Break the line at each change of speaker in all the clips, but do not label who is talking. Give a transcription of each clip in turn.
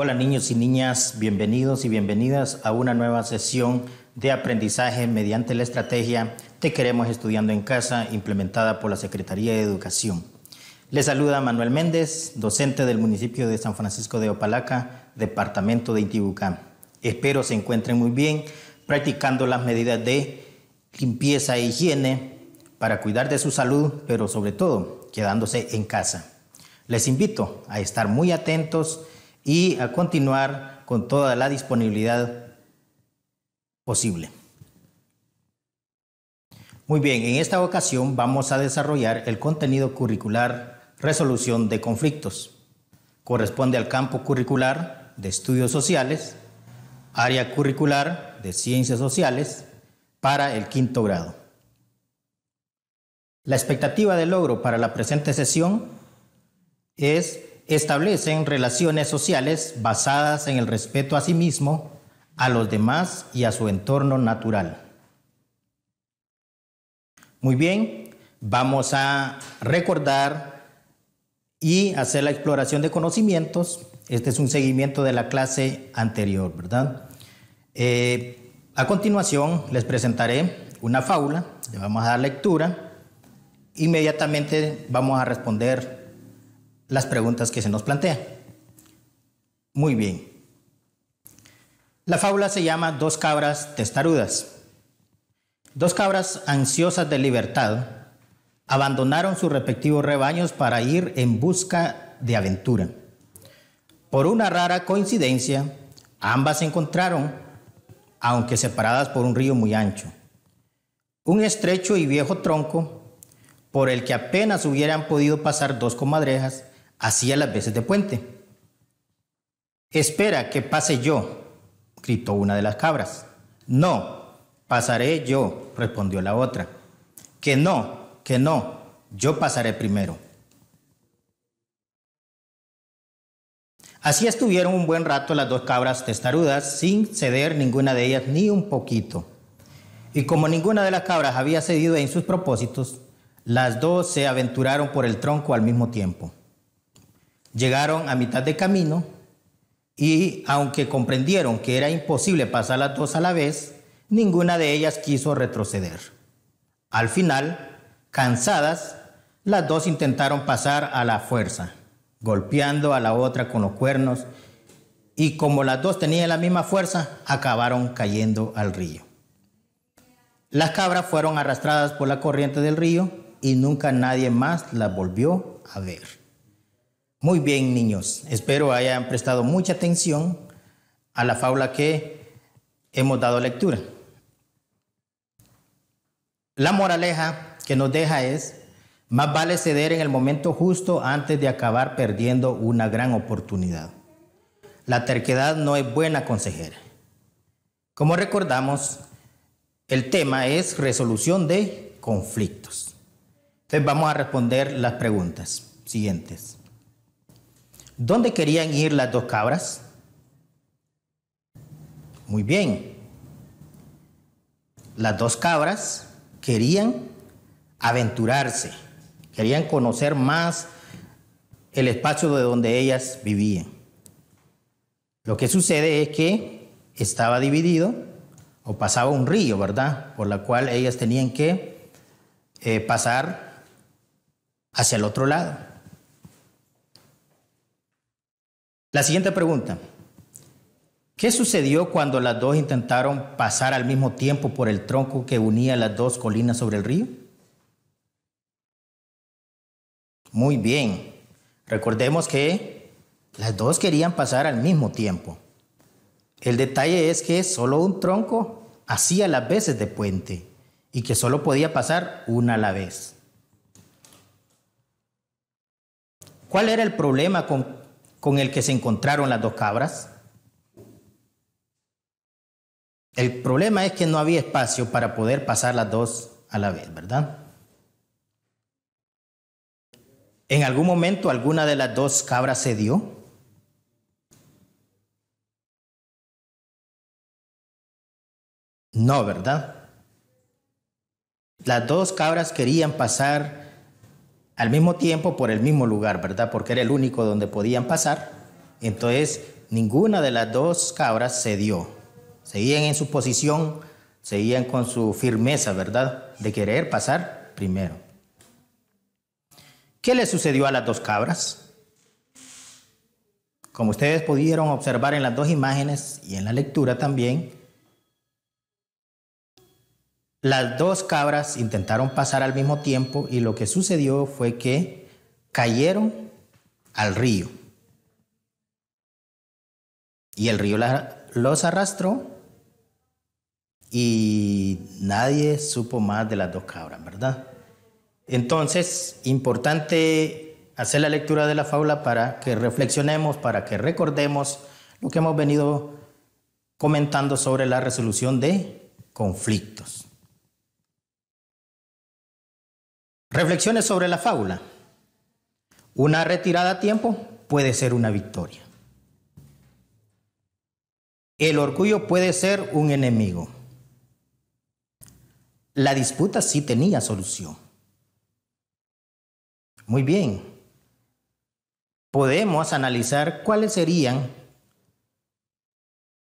Hola niños y niñas, bienvenidos y bienvenidas a una nueva sesión de aprendizaje mediante la estrategia Te queremos estudiando en casa implementada por la Secretaría de Educación. Les saluda Manuel Méndez, docente del municipio de San Francisco de Opalaca, departamento de Intibucán. Espero se encuentren muy bien practicando las medidas de limpieza e higiene para cuidar de su salud, pero sobre todo quedándose en casa. Les invito a estar muy atentos y a continuar con toda la disponibilidad posible. Muy bien, en esta ocasión vamos a desarrollar el contenido curricular Resolución de Conflictos. Corresponde al campo curricular de Estudios Sociales, área curricular de Ciencias Sociales para el quinto grado. La expectativa de logro para la presente sesión es establecen relaciones sociales basadas en el respeto a sí mismo, a los demás y a su entorno natural. Muy bien, vamos a recordar y hacer la exploración de conocimientos. Este es un seguimiento de la clase anterior, ¿verdad? Eh, a continuación les presentaré una fábula, le vamos a dar lectura. Inmediatamente vamos a responder las preguntas que se nos plantean. Muy bien. La fábula se llama Dos cabras testarudas. Dos cabras ansiosas de libertad abandonaron sus respectivos rebaños para ir en busca de aventura. Por una rara coincidencia, ambas se encontraron, aunque separadas por un río muy ancho. Un estrecho y viejo tronco por el que apenas hubieran podido pasar dos comadrejas hacía las veces de puente. Espera que pase yo, gritó una de las cabras. No, pasaré yo, respondió la otra. Que no, que no, yo pasaré primero. Así estuvieron un buen rato las dos cabras testarudas, sin ceder ninguna de ellas ni un poquito. Y como ninguna de las cabras había cedido en sus propósitos, las dos se aventuraron por el tronco al mismo tiempo. Llegaron a mitad de camino y aunque comprendieron que era imposible pasar las dos a la vez, ninguna de ellas quiso retroceder. Al final, cansadas, las dos intentaron pasar a la fuerza, golpeando a la otra con los cuernos, y como las dos tenían la misma fuerza, acabaron cayendo al río. Las cabras fueron arrastradas por la corriente del río y nunca nadie más las volvió a ver. Muy bien, niños. Espero hayan prestado mucha atención a la fábula que hemos dado lectura. La moraleja que nos deja es, más vale ceder en el momento justo antes de acabar perdiendo una gran oportunidad. La terquedad no es buena consejera. Como recordamos, el tema es resolución de conflictos. Entonces vamos a responder las preguntas siguientes. ¿Dónde querían ir las dos cabras? Muy bien. Las dos cabras querían aventurarse, querían conocer más el espacio de donde ellas vivían. Lo que sucede es que estaba dividido o pasaba un río, ¿verdad? Por la cual ellas tenían que eh, pasar hacia el otro lado. La siguiente pregunta. ¿Qué sucedió cuando las dos intentaron pasar al mismo tiempo por el tronco que unía las dos colinas sobre el río? Muy bien. Recordemos que las dos querían pasar al mismo tiempo. El detalle es que solo un tronco hacía las veces de puente y que solo podía pasar una a la vez. ¿Cuál era el problema con con el que se encontraron las dos cabras? El problema es que no había espacio para poder pasar las dos a la vez, ¿verdad? ¿En algún momento alguna de las dos cabras cedió? No, ¿verdad? Las dos cabras querían pasar al mismo tiempo por el mismo lugar, ¿verdad? Porque era el único donde podían pasar. Entonces ninguna de las dos cabras cedió. Seguían en su posición, seguían con su firmeza, ¿verdad? De querer pasar primero. ¿Qué le sucedió a las dos cabras? Como ustedes pudieron observar en las dos imágenes y en la lectura también, las dos cabras intentaron pasar al mismo tiempo y lo que sucedió fue que cayeron al río. Y el río los arrastró y nadie supo más de las dos cabras, ¿verdad? Entonces, importante hacer la lectura de la fábula para que reflexionemos, para que recordemos lo que hemos venido comentando sobre la resolución de conflictos. Reflexiones sobre la fábula. Una retirada a tiempo puede ser una victoria. El orgullo puede ser un enemigo. La disputa sí tenía solución. Muy bien. Podemos analizar cuáles serían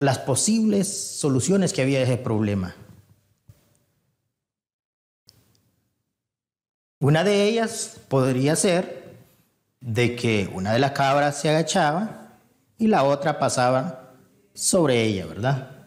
las posibles soluciones que había a ese problema. Una de ellas podría ser de que una de las cabras se agachaba y la otra pasaba sobre ella, ¿verdad?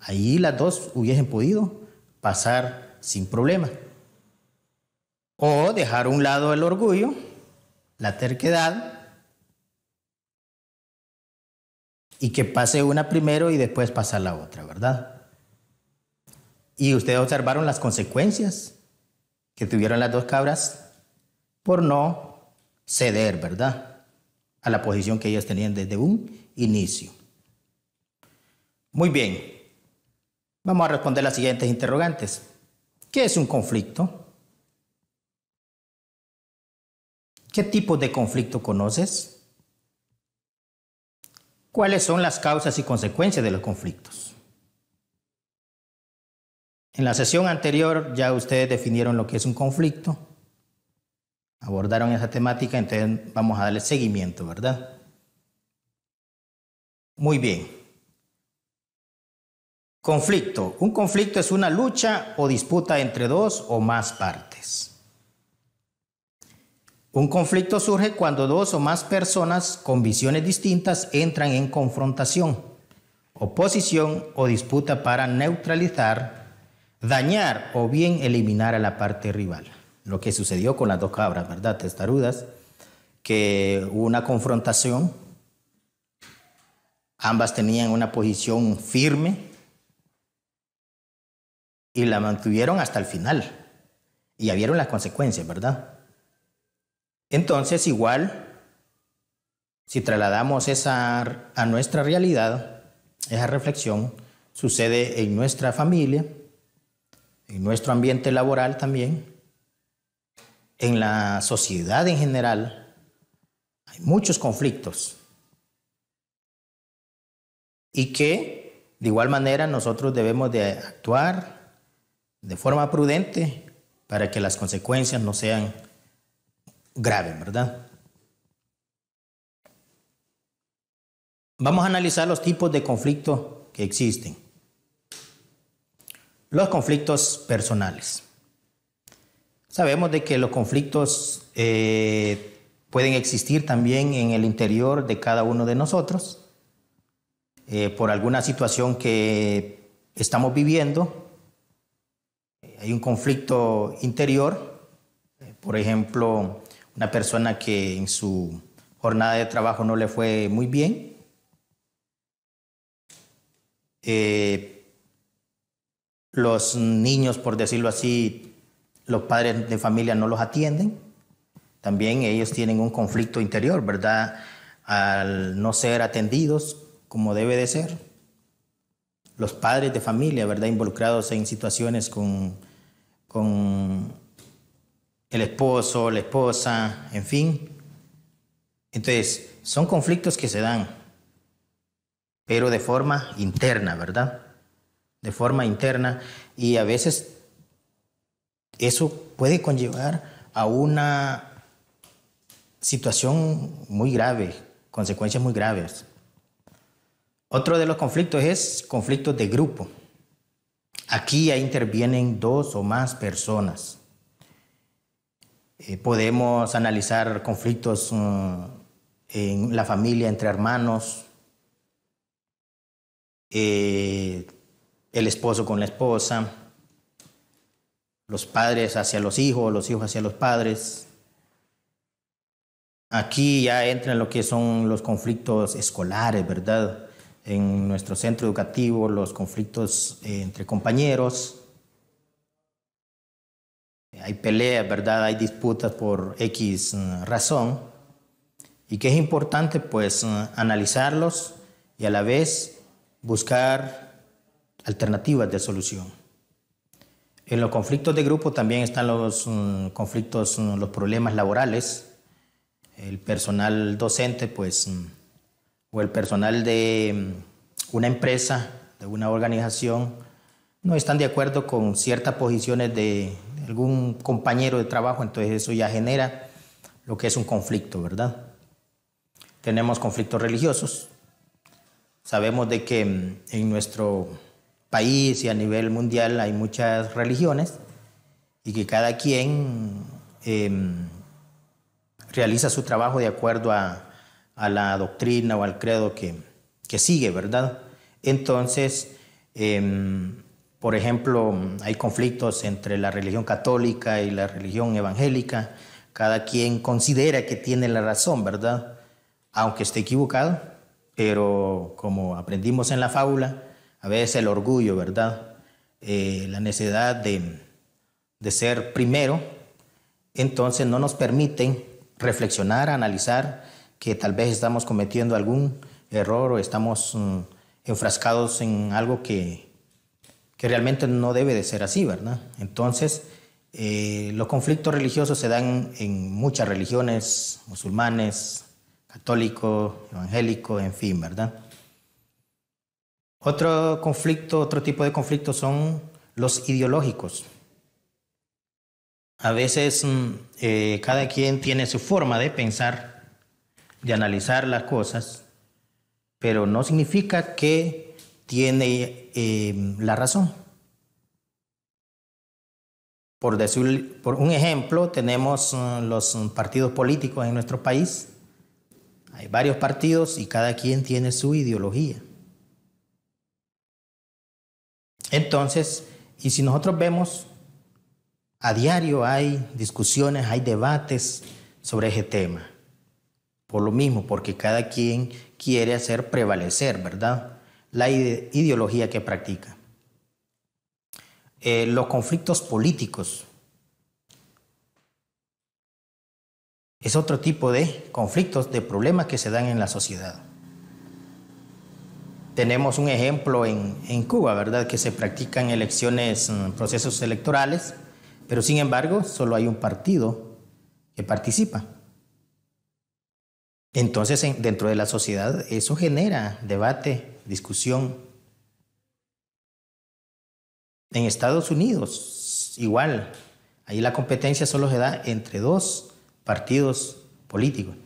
Ahí las dos hubiesen podido pasar sin problema. O dejar a un lado el orgullo, la terquedad, y que pase una primero y después pasa la otra, ¿verdad? Y ustedes observaron las consecuencias que tuvieron las dos cabras por no ceder, ¿verdad? A la posición que ellas tenían desde un inicio. Muy bien. Vamos a responder las siguientes interrogantes. ¿Qué es un conflicto? ¿Qué tipo de conflicto conoces? ¿Cuáles son las causas y consecuencias de los conflictos? En la sesión anterior ya ustedes definieron lo que es un conflicto, abordaron esa temática, entonces vamos a darle seguimiento, ¿verdad? Muy bien. Conflicto. Un conflicto es una lucha o disputa entre dos o más partes. Un conflicto surge cuando dos o más personas con visiones distintas entran en confrontación, oposición o disputa para neutralizar dañar o bien eliminar a la parte rival. Lo que sucedió con las dos cabras, ¿verdad? Testarudas, que hubo una confrontación, ambas tenían una posición firme y la mantuvieron hasta el final. Y ya vieron las consecuencias, ¿verdad? Entonces, igual, si trasladamos esa a nuestra realidad, esa reflexión sucede en nuestra familia, en nuestro ambiente laboral también, en la sociedad en general, hay muchos conflictos. Y que de igual manera nosotros debemos de actuar de forma prudente para que las consecuencias no sean graves, ¿verdad? Vamos a analizar los tipos de conflicto que existen. Los conflictos personales. Sabemos de que los conflictos eh, pueden existir también en el interior de cada uno de nosotros eh, por alguna situación que estamos viviendo. Hay un conflicto interior, por ejemplo, una persona que en su jornada de trabajo no le fue muy bien. Los niños, por decirlo así, los padres de familia no los atienden. También ellos tienen un conflicto interior, ¿verdad? Al no ser atendidos como debe de ser. Los padres de familia, ¿verdad? Involucrados en situaciones con, con el esposo, la esposa, en fin. Entonces, son conflictos que se dan, pero de forma interna, ¿verdad? De forma interna y a veces eso puede conllevar a una situación muy grave, consecuencias muy graves. Otro de los conflictos es conflictos de grupo. Aquí ya intervienen dos o más personas. Eh, podemos analizar conflictos mm, en la familia entre hermanos, eh, el esposo con la esposa, los padres hacia los hijos, los hijos hacia los padres. Aquí ya entran lo que son los conflictos escolares, ¿verdad? En nuestro centro educativo, los conflictos eh, entre compañeros. Hay peleas, ¿verdad? Hay disputas por X mm, razón. Y que es importante, pues, mm, analizarlos y a la vez buscar alternativas de solución. En los conflictos de grupo también están los mm, conflictos, mm, los problemas laborales. El personal docente, pues, mm, o el personal de una empresa, de una organización, no están de acuerdo con ciertas posiciones de algún compañero de trabajo, entonces eso ya genera lo que es un conflicto, ¿verdad? Tenemos conflictos religiosos, Sabemos de que en nuestro país y a nivel mundial hay muchas religiones y que cada quien em, realiza su trabajo de acuerdo a, la doctrina o al credo que, sigue, ¿verdad? Entonces, em, por ejemplo, hay conflictos entre la religión católica y la religión evangélica. Cada quien considera que tiene la razón, ¿verdad? Aunque esté equivocado pero como aprendimos en la fábula, a veces el orgullo, ¿verdad? Eh, la necesidad de, de ser primero, entonces no nos permiten reflexionar, analizar que tal vez estamos cometiendo algún error o estamos mm, enfrascados en algo que, que, realmente no debe de ser así, ¿verdad? Entonces, eh, los conflictos religiosos se dan en muchas religiones, musulmanes, católico, evangélico, en fin, ¿verdad? Otro conflicto, otro tipo de conflictos son los ideológicos. A veces mm, eh, cada quien tiene su forma de pensar, de analizar las cosas, pero no significa que tiene eh, la razón. Por, decir, por un ejemplo, tenemos mm, los partidos políticos en nuestro país hay varios partidos y cada quien tiene su ideología. Entonces, y si nosotros vemos, a diario hay discusiones, hay debates sobre ese tema. Por lo mismo, porque cada quien quiere hacer prevalecer, ¿verdad? La ideología que practica. Eh, los conflictos políticos es otro tipo de conflictos, de problemas que se dan en la sociedad. Tenemos un ejemplo en, Cuba, ¿verdad? Que se practican elecciones, mm, procesos electorales, pero sin embargo solo hay un partido que participa. Entonces, dentro de la sociedad, eso genera debate, discusión. En Estados Unidos, igual, ahí la competencia solo se da entre dos partidos políticos,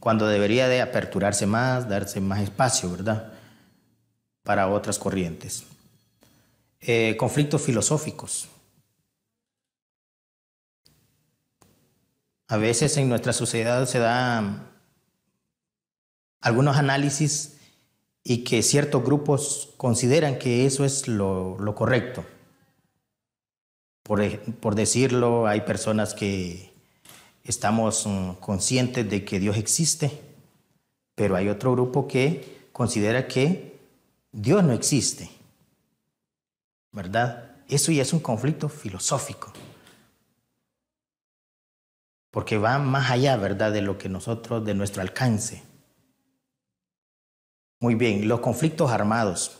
cuando debería de aperturarse más, darse más espacio, ¿verdad? Para otras corrientes. Eh, conflictos filosóficos. A veces en nuestra sociedad se da algunos análisis y que ciertos grupos consideran que eso es lo, correcto. Por, por, decirlo, hay personas que estamos mm, conscientes de que Dios existe, pero hay otro grupo que considera que Dios no existe. ¿Verdad? Eso ya es un conflicto filosófico. Porque va más allá, ¿verdad?, de lo que nosotros, de nuestro alcance. Muy bien, los conflictos armados.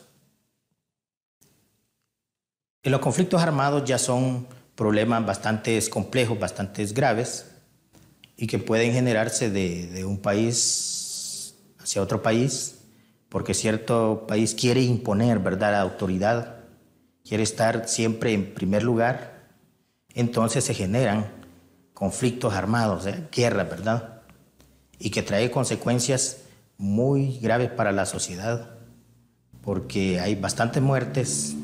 Los conflictos armados ya son problemas bastante complejos, bastante graves, y que pueden generarse de, un país hacia otro país, porque cierto país quiere imponer, ¿verdad?, la autoridad, quiere estar siempre en primer lugar, entonces se generan conflictos armados, ¿eh? guerras, ¿verdad? Y que trae consecuencias muy graves para la sociedad. porque hay bastantes muertes,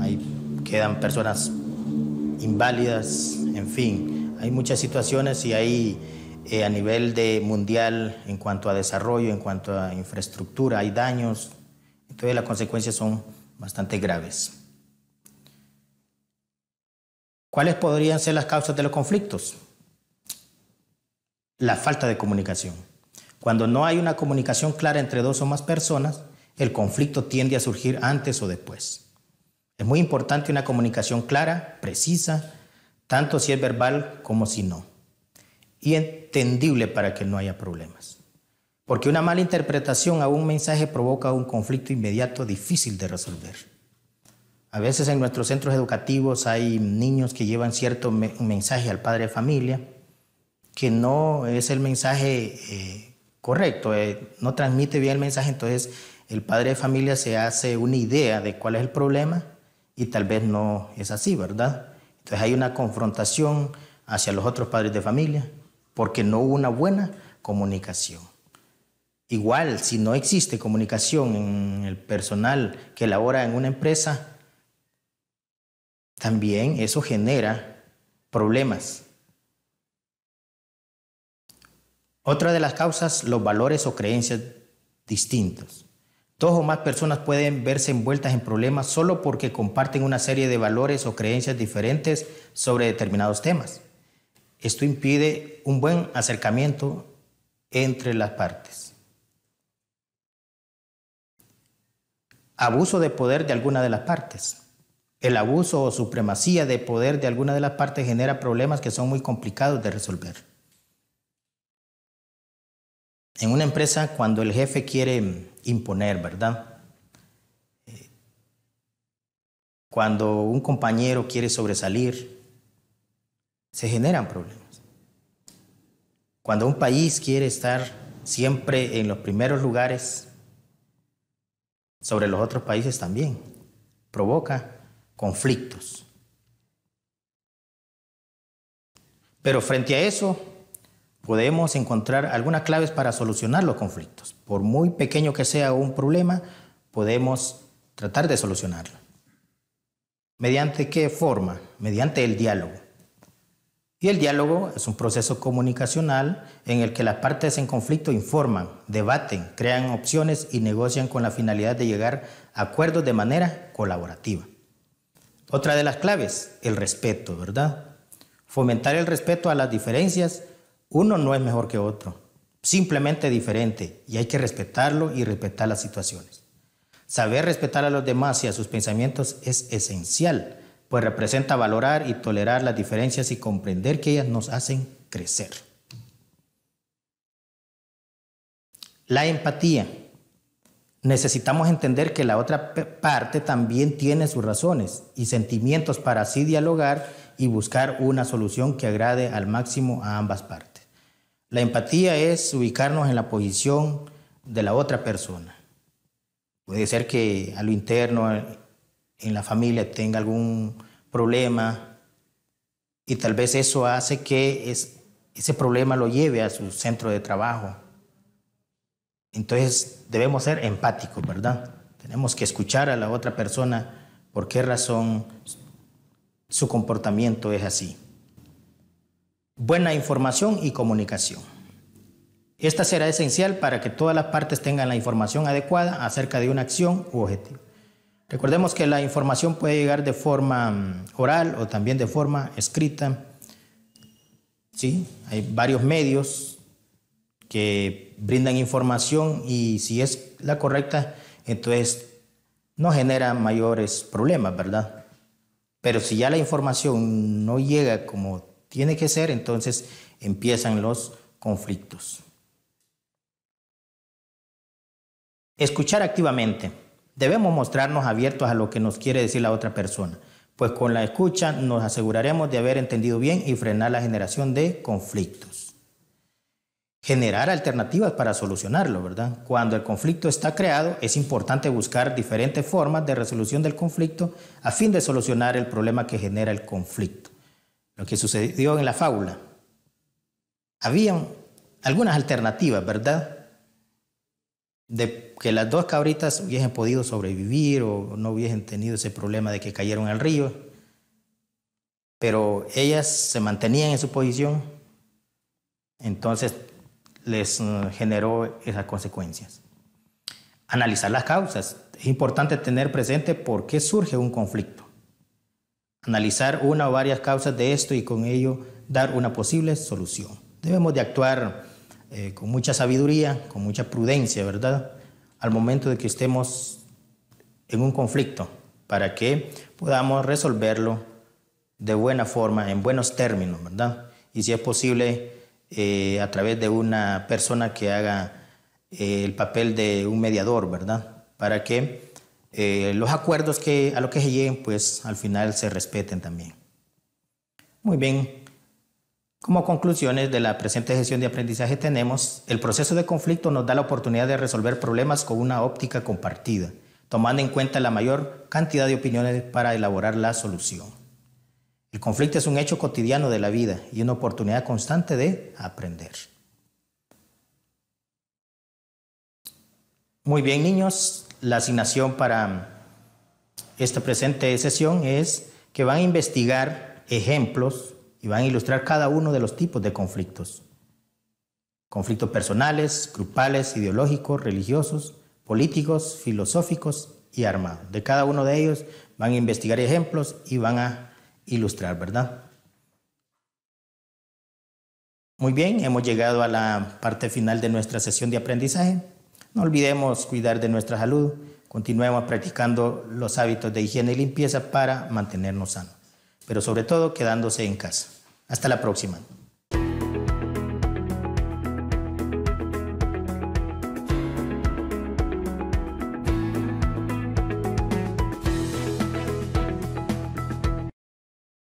hay, quedan personas inválidas, en fin, hay muchas situaciones y hay eh, a nivel de mundial en cuanto a desarrollo, en cuanto a infraestructura, hay daños, entonces las consecuencias son bastante graves. ¿Cuáles podrían ser las causas de los conflictos? La falta de comunicación. Cuando no hay una comunicación clara entre dos o más personas, el conflicto tiende a surgir antes o después. Es muy importante una comunicación clara, precisa, tanto si es verbal como si no, y entendible para que no haya problemas. Porque una mala interpretación a un mensaje provoca un conflicto inmediato difícil de resolver. A veces en nuestros centros educativos hay niños que llevan cierto mensaje al padre de familia que no es el mensaje eh, correcto, eh, no transmite bien el mensaje, entonces el padre de familia se hace una idea de cuál es el problema y tal vez no es así, ¿verdad? Entonces hay una confrontación hacia los otros padres de familia porque no hubo una buena comunicación. Igual, si no existe comunicación en el personal que labora en una empresa, también eso genera problemas. Otra de las causas, los valores o creencias distintos. Dos o más personas pueden verse envueltas en problemas solo porque comparten una serie de valores o creencias diferentes sobre determinados temas. Esto impide un buen acercamiento entre las partes. abuso de poder de alguna de las partes. El abuso o supremacía de poder de alguna de las partes genera problemas que son muy complicados de resolver. En una empresa, cuando el jefe quiere imponer, ¿verdad? Eh, cuando un compañero quiere sobresalir, se generan problemas. Cuando un país quiere estar siempre en los primeros lugares, sobre los otros países también. Provoca conflictos. Pero frente a eso, podemos encontrar algunas claves para solucionar los conflictos. Por muy pequeño que sea un problema, podemos tratar de solucionarlo. ¿Mediante qué forma? Mediante el diálogo. Y el diálogo es un proceso comunicacional en el que las partes en conflicto informan, debaten, crean opciones y negocian con la finalidad de llegar a acuerdos de manera colaborativa. Otra de las claves, el respeto, ¿verdad? Fomentar el respeto a las diferencias. Uno no es mejor que otro, simplemente diferente y hay que respetarlo y respetar las situaciones. Saber respetar a los demás y a sus pensamientos es esencial pues representa valorar y tolerar las diferencias y comprender que ellas nos hacen crecer. La empatía. Necesitamos entender que la otra parte también tiene sus razones y sentimientos para así dialogar y buscar una solución que agrade al máximo a ambas partes. La empatía es ubicarnos en la posición de la otra persona. Puede ser que a lo interno en la familia tenga algún problema y tal vez eso hace que ese problema lo lleve a su centro de trabajo. Entonces debemos ser empáticos, ¿verdad? Tenemos que escuchar a la otra persona por qué razón su comportamiento es así. Buena información y comunicación. Esta será esencial para que todas las partes tengan la información adecuada acerca de una acción u objetivo. Recordemos que la información puede llegar de forma mm, oral o también de forma escrita. ¿Sí? Hay varios medios que brindan información y si es la correcta, entonces no genera mayores problemas, ¿verdad? Pero si ya la información no llega como tiene que ser, entonces empiezan los conflictos. Escuchar activamente. Debemos mostrarnos abiertos a lo que nos quiere decir la otra persona, pues con la escucha nos aseguraremos de haber entendido bien y frenar la generación de conflictos. Generar alternativas para solucionarlo, ¿verdad? Cuando el conflicto está creado, es importante buscar diferentes formas de resolución del conflicto a fin de solucionar el problema que genera el conflicto. Lo que sucedió en la fábula. Había algunas alternativas, ¿verdad? De que las dos cabritas hubiesen podido sobrevivir o no hubiesen tenido ese problema de que cayeron al río, pero ellas se mantenían en su posición, entonces les eh, generó esas consecuencias. Analizar las causas. Es importante tener presente por qué surge un conflicto. Analizar una o varias causas de esto y con ello dar una posible solución. Debemos de actuar eh, con mucha sabiduría, con mucha prudencia, ¿verdad? Al momento de que estemos en un conflicto, para que podamos resolverlo de buena forma, en buenos términos, ¿verdad? Y si es posible, eh, a través de una persona que haga eh, el papel de un mediador, ¿verdad? Para que los acuerdos que, a los que se lleguen, pues al final se respeten también. Muy bien, como conclusiones de la presente sesión de aprendizaje tenemos, el proceso de conflicto nos da la oportunidad de resolver problemas con una óptica compartida, tomando en cuenta la mayor cantidad de opiniones para elaborar la solución. El conflicto es un hecho cotidiano de la vida y una oportunidad constante de aprender. Muy bien, niños, la asignación para esta presente sesión es que van a investigar ejemplos y van a ilustrar cada uno de los tipos de conflictos. Conflictos personales, grupales, ideológicos, religiosos, políticos, filosóficos y armados. De cada uno de ellos van a investigar ejemplos y van a ilustrar, ¿verdad? Muy bien, hemos llegado a la parte final de nuestra sesión de aprendizaje. No olvidemos cuidar de nuestra salud. Continuemos practicando los hábitos de higiene y limpieza para mantenernos sanos pero sobre todo quedándose en casa. Hasta la próxima.